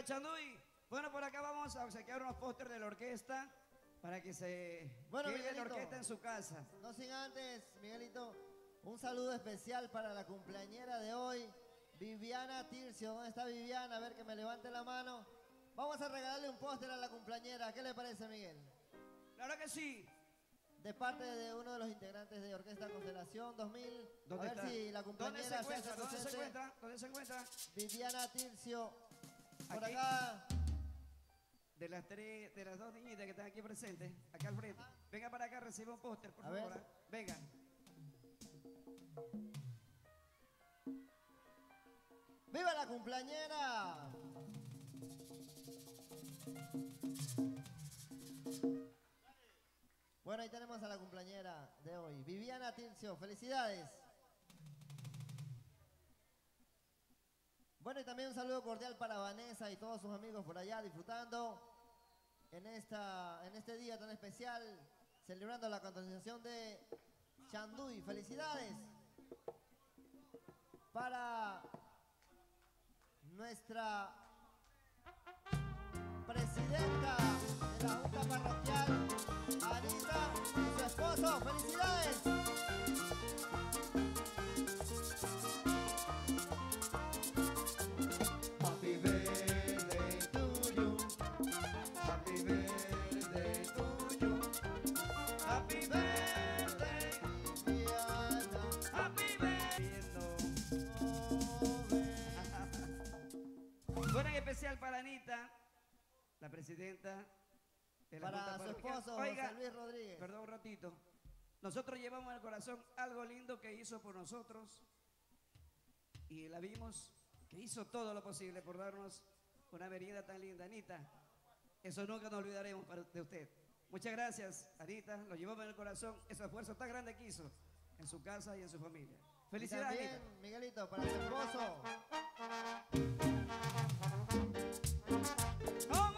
Chanduy, bueno, por acá vamos a obsequiar unos pósters de la orquesta para que se Bueno, quede la orquesta en su casa. No sin antes, Miguelito, un saludo especial para la cumpleañera de hoy, Viviana Tircio. ¿Dónde está Viviana? A ver que me levante la mano. Vamos a regalarle un póster a la cumpleañera. ¿Qué le parece, Miguel? Claro que sí. De parte de uno de los integrantes de Orquesta Constelación 2000. ¿Dónde a ver está? si la ¿Dónde cumpleañera se encuentra? hace ¿Dónde se encuentra? ¿Dónde se encuentra? Viviana Tircio. Por Aquí. acá. De las tres, de las dos niñitas que están aquí presentes, acá al frente. Venga para acá, reciba un póster, por A favor. ver. ah. Venga. ¡Viva la cumpleañera! Bueno, ahí tenemos a la cumpleañera de hoy, Viviana Tircio. ¡Felicidades! Bueno, y también un saludo cordial para Vanessa y todos sus amigos por allá disfrutando en, esta, en este día tan especial, celebrando la continuación de Chanduy. ¡Felicidades! Para nuestra presidenta de la Junta Parroquial, Anita, y su esposo. ¡Felicidades! Especial para Anita, la presidenta de la Para Junta su esposo, Oiga, José Luis Rodríguez. Perdón un ratito. Nosotros llevamos en el corazón algo lindo que hizo por nosotros y la vimos que hizo todo lo posible por darnos una merienda tan linda. Anita, eso nunca nos olvidaremos de usted. Muchas gracias, Anita. Lo llevamos en el corazón, ese esfuerzo tan grande que hizo en su casa y en su familia. Felicidades. Miguelito, para su esposo. Oh.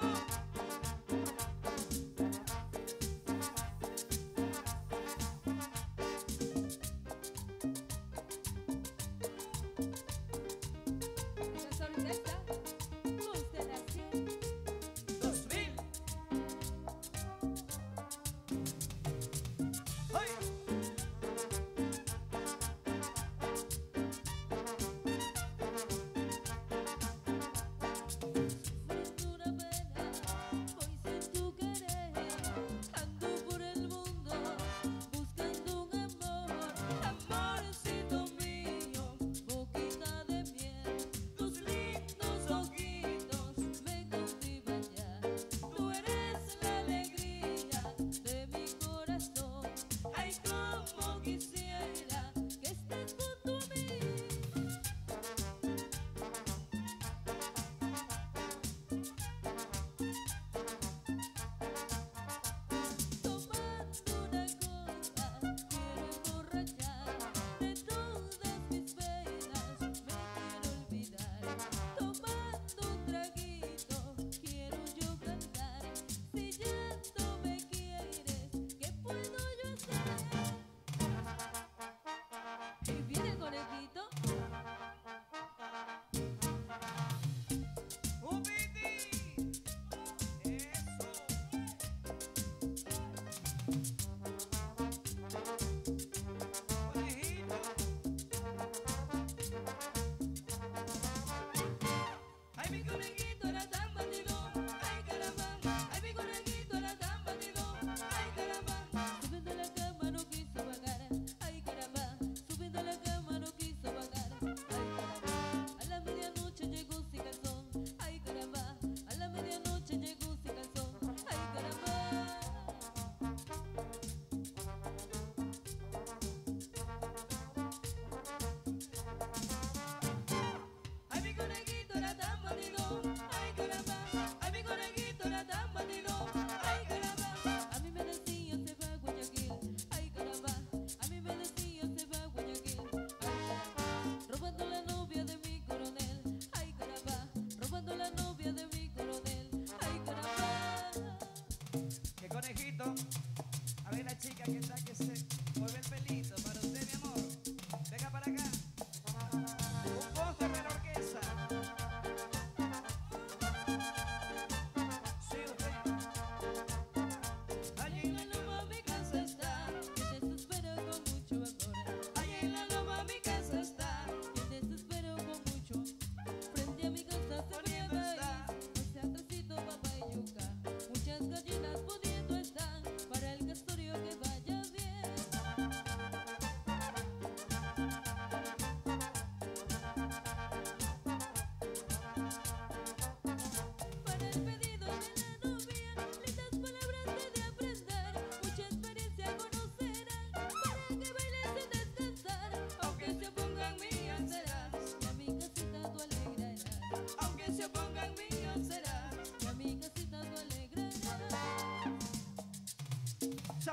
Y Thank you.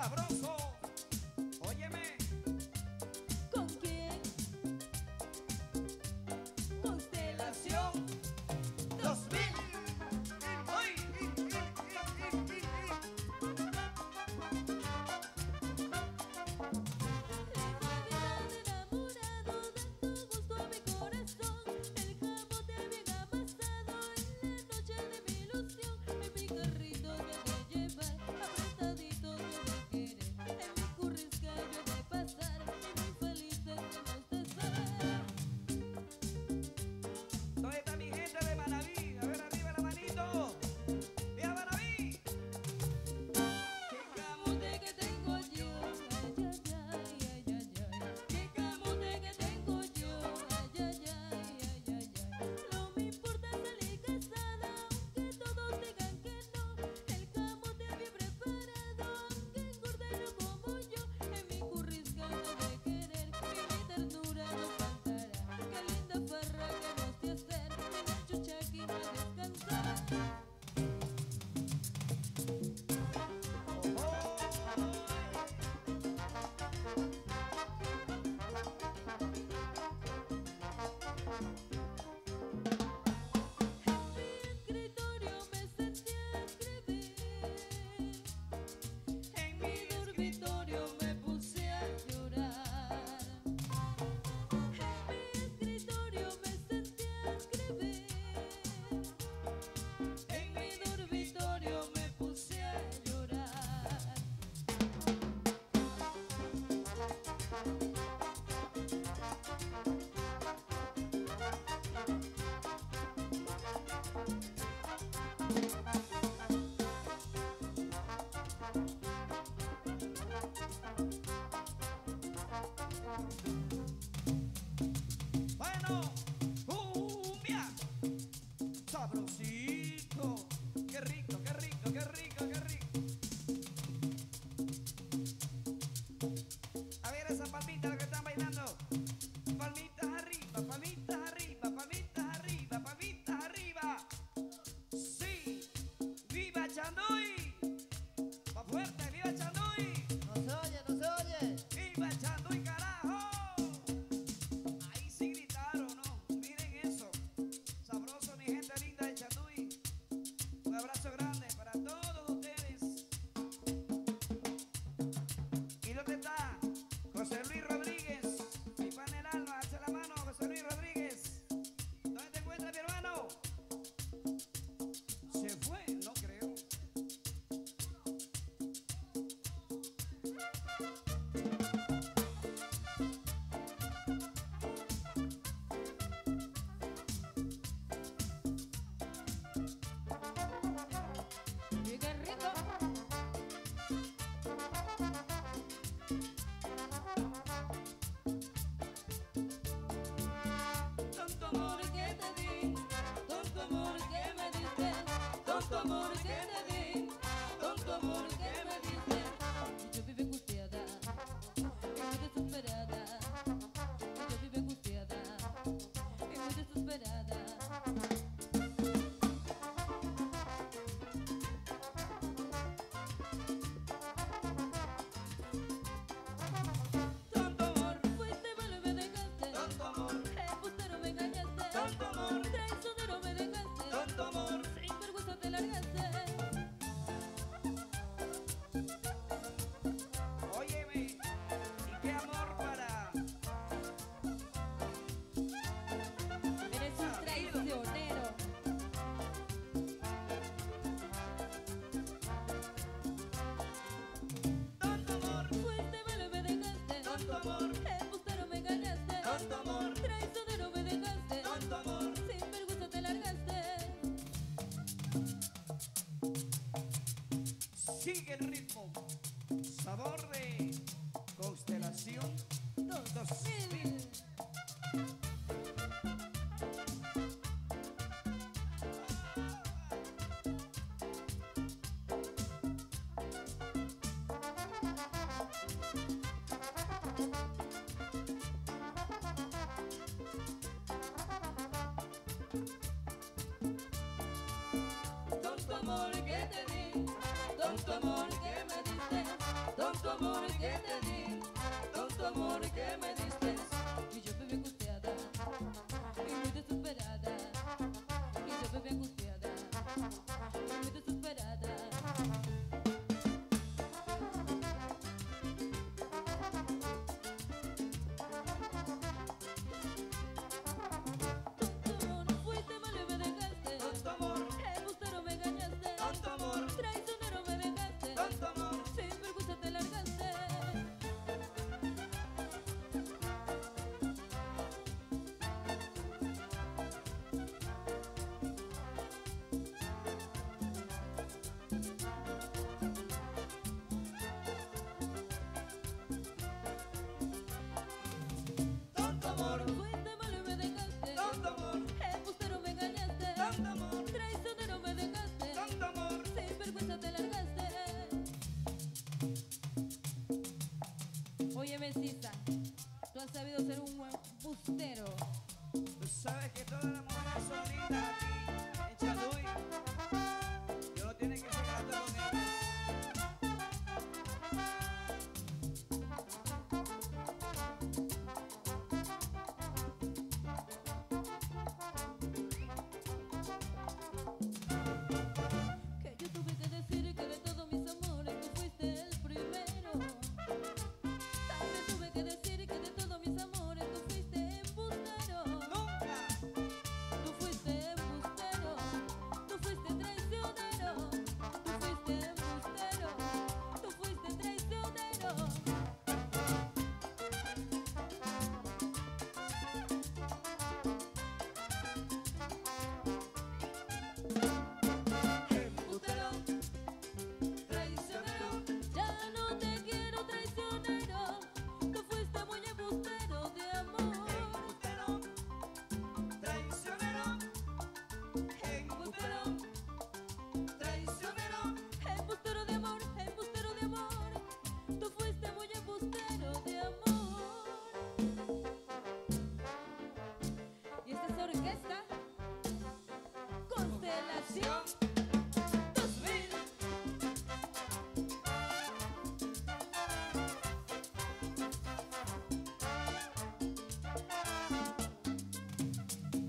sabroso. tanto amor que te di, tanto amor que me Sigue el ritmo. Sabor de constelación 2000. Tanto amor que te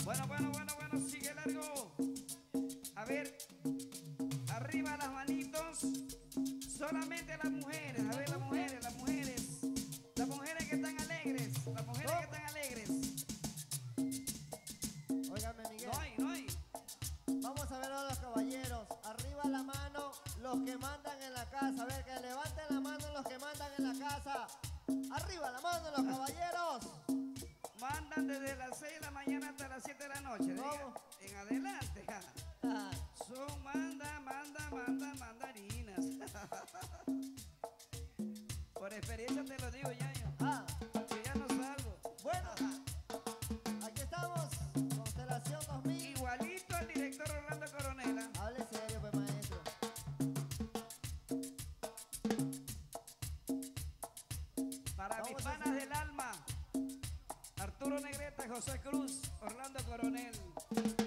Bueno, bueno, bueno, bueno, sigue largo. A ver, arriba las manitos, solamente las mujeres. en la casa. A ver, que levanten la mano los que mandan en la casa. Arriba la mano los caballeros. José Cruz, Orlando Coronel.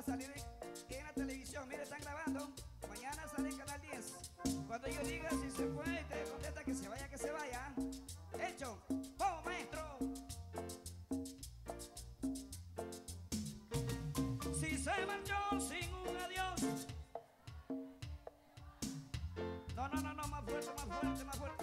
a salir en la televisión. Mira, están grabando. Mañana sale Canal 10. Cuando yo diga si se fue, te contesta que se vaya, que se vaya. Hecho. ¡Vamos, maestro! Si se marchó sin un adiós. No, no, no, no, más fuerte, más fuerte, más fuerte.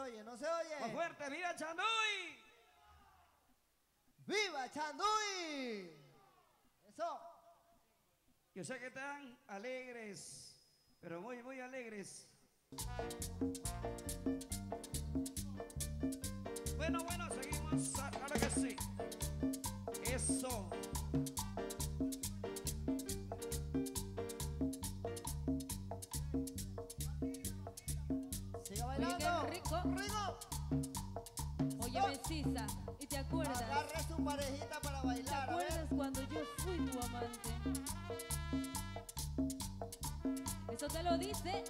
oye, no se oye. Más fuerte, viva Chanduy. ¡Viva Chanduy! Eso. Yo sé que están alegres, pero muy, muy alegres. Bueno, bueno, seguimos. Ah, claro que sí. Eso. Siga bailando. Rico ruido. Oye, Bechisa, ¿y te acuerdas? Agarre su parejita para bailar. ¿Te acuerdas cuando yo fui tu amante? Eso te lo dice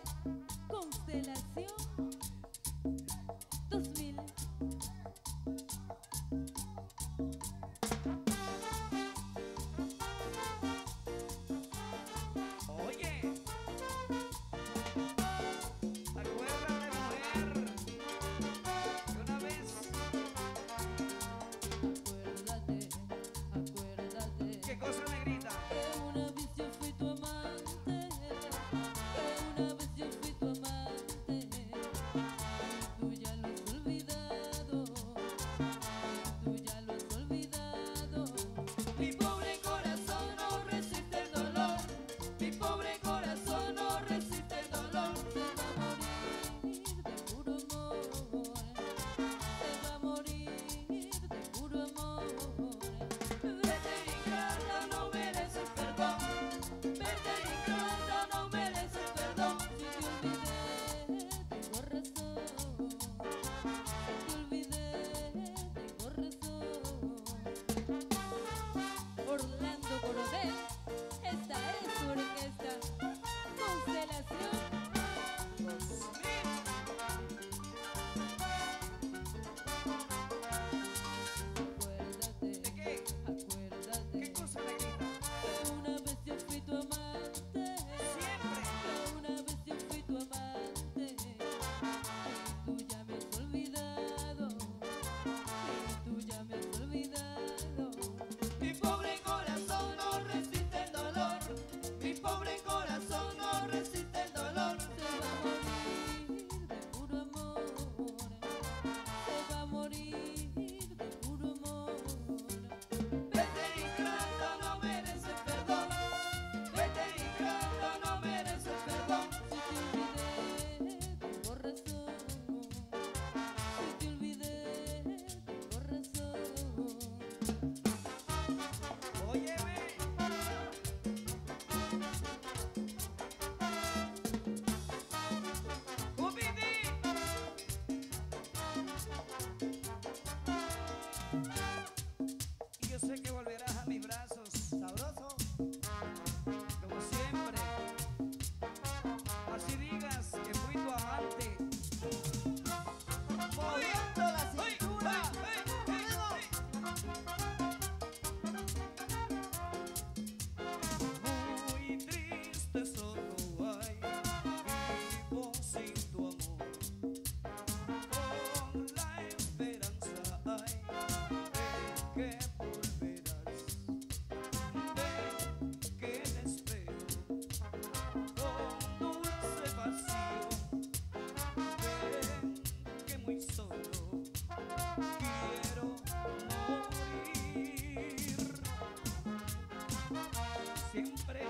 siempre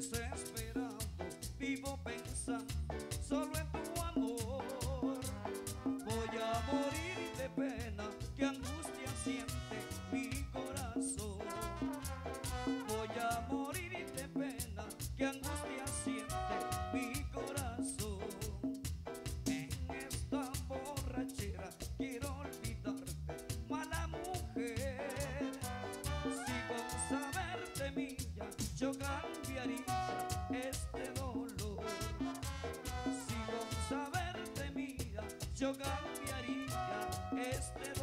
Princess yo cambiaría este